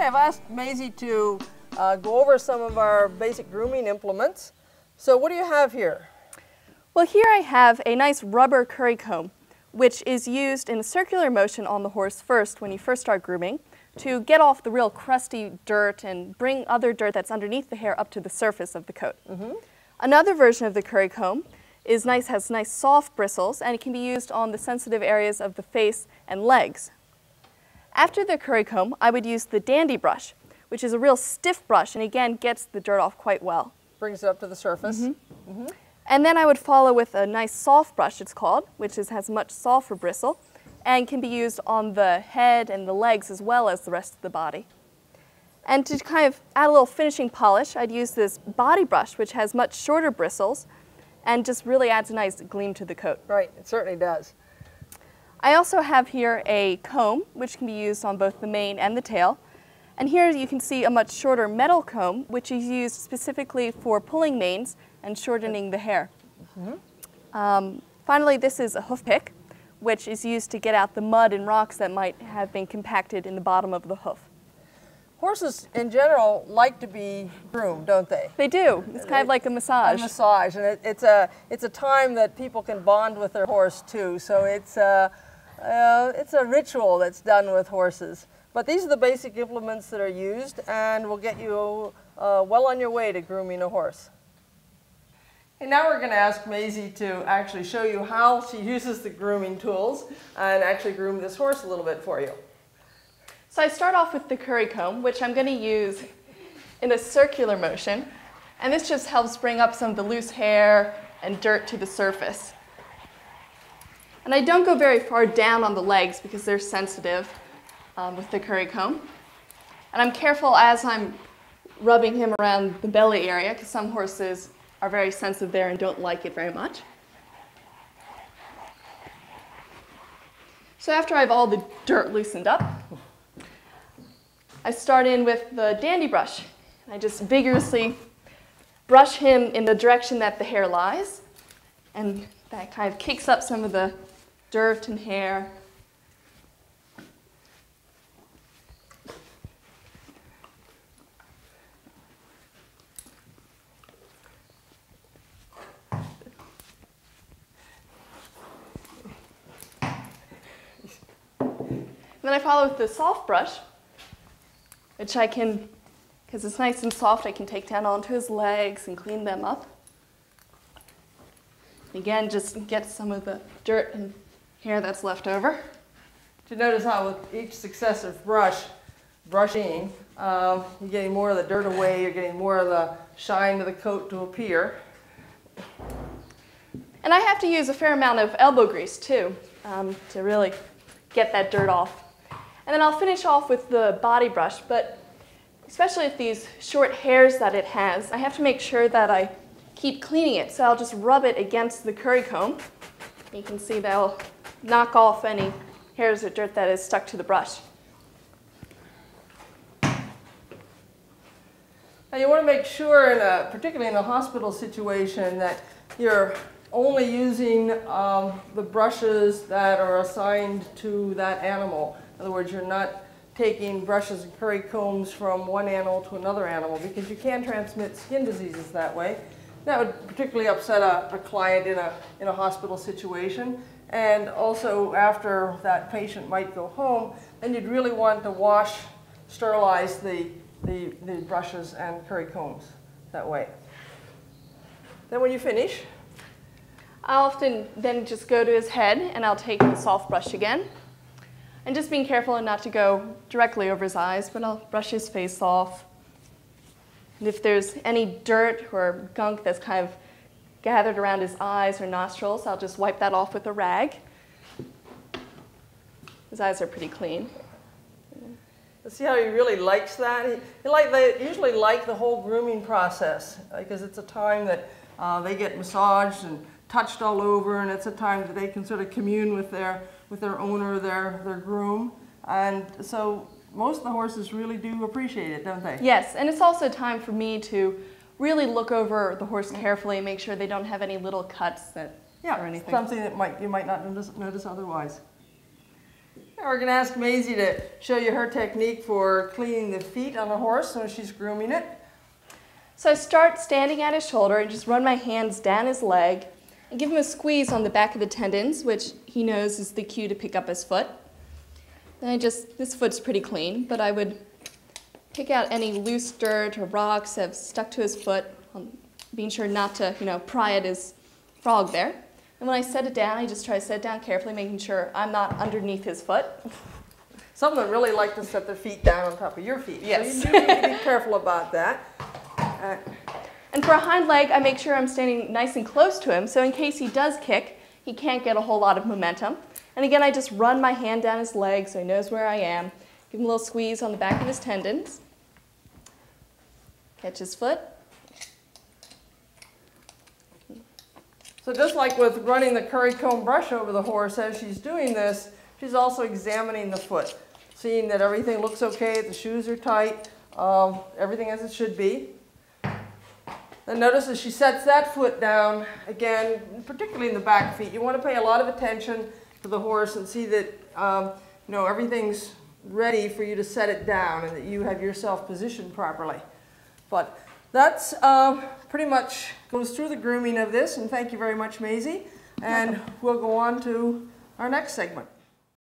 Okay, I've asked Maisie to uh, go over some of our basic grooming implements. So what do you have here? Well, here I have a nice rubber curry comb, which is used in a circular motion on the horse first when you first start grooming to get off the real crusty dirt and bring other dirt that's underneath the hair up to the surface of the coat. Mm -hmm. Another version of the curry comb is nice, has nice soft bristles, and it can be used on the sensitive areas of the face and legs. After the curry comb, I would use the dandy brush, which is a real stiff brush and again gets the dirt off quite well. Brings it up to the surface. Mm -hmm. Mm -hmm. And then I would follow with a nice soft brush, it's called, which is, has much softer bristle and can be used on the head and the legs as well as the rest of the body. And to kind of add a little finishing polish, I'd use this body brush, which has much shorter bristles and just really adds a nice gleam to the coat. Right, it certainly does. I also have here a comb, which can be used on both the mane and the tail. And here you can see a much shorter metal comb, which is used specifically for pulling manes and shortening the hair. Mm -hmm. um, finally, this is a hoof pick, which is used to get out the mud and rocks that might have been compacted in the bottom of the hoof. Horses in general like to be groomed, don't they? They do. It's kind of like a massage. A massage, and it, it's a it's a time that people can bond with their horse too. So it's a uh, it's a ritual that's done with horses. But these are the basic implements that are used and will get you uh, well on your way to grooming a horse. And now we're going to ask Maisie to actually show you how she uses the grooming tools and actually groom this horse a little bit for you. So I start off with the curry comb, which I'm going to use in a circular motion. And this just helps bring up some of the loose hair and dirt to the surface. And I don't go very far down on the legs because they're sensitive um, with the curry comb. And I'm careful as I'm rubbing him around the belly area because some horses are very sensitive there and don't like it very much. So after I have all the dirt loosened up, I start in with the dandy brush. I just vigorously brush him in the direction that the hair lies, and that kind of kicks up some of the dirt and hair. then I follow with the soft brush, which I can, because it's nice and soft, I can take down onto his legs and clean them up. Again, just get some of the dirt and hair that's left over. To notice how with each successive brush, brushing, um, you're getting more of the dirt away, you're getting more of the shine of the coat to appear. And I have to use a fair amount of elbow grease too um, to really get that dirt off. And then I'll finish off with the body brush, but especially with these short hairs that it has, I have to make sure that I keep cleaning it. So I'll just rub it against the curry comb. You can see that'll knock off any hairs or dirt that is stuck to the brush. Now you want to make sure, in a, particularly in a hospital situation, that you're only using um, the brushes that are assigned to that animal. In other words, you're not taking brushes and curry combs from one animal to another animal because you can transmit skin diseases that way. That would particularly upset a, a client in a, in a hospital situation. And also after that patient might go home, then you'd really want to wash, sterilize the, the, the brushes and curry combs that way. Then when you finish, I'll often then just go to his head and I'll take the soft brush again. And just being careful not to go directly over his eyes, but I'll brush his face off. And if there's any dirt or gunk that's kind of gathered around his eyes or nostrils. I'll just wipe that off with a rag. His eyes are pretty clean. See how he really likes that? He, he like, they usually like the whole grooming process because it's a time that uh, they get massaged and touched all over and it's a time that they can sort of commune with their, with their owner, their, their groom. And so most of the horses really do appreciate it, don't they? Yes, and it's also time for me to really look over the horse carefully and make sure they don't have any little cuts that yeah, or anything. something that might you might not notice, notice otherwise. Now we're going to ask Maisie to show you her technique for cleaning the feet on a horse when she's grooming it. So I start standing at his shoulder and just run my hands down his leg and give him a squeeze on the back of the tendons, which he knows is the cue to pick up his foot. Then I just, this foot's pretty clean, but I would pick out any loose dirt or rocks that have stuck to his foot, um, being sure not to, you know, pry at his frog there. And when I set it down, I just try to set it down carefully, making sure I'm not underneath his foot. Some that really like to set their feet down on top of your feet. Yes. So you do need to be careful about that. Uh, And for a hind leg, I make sure I'm standing nice and close to him, so in case he does kick, he can't get a whole lot of momentum. And again, I just run my hand down his leg so he knows where I am. Give him a little squeeze on the back of his tendons. Catch his foot. So just like with running the curry comb brush over the horse, as she's doing this, she's also examining the foot, seeing that everything looks okay, the shoes are tight, um, everything as it should be. And notice as she sets that foot down, again, particularly in the back feet, you want to pay a lot of attention to the horse and see that um, you know everything's ready for you to set it down and that you have yourself positioned properly. But that's um, pretty much goes through the grooming of this, and thank you very much, Maisie. And we'll go on to our next segment.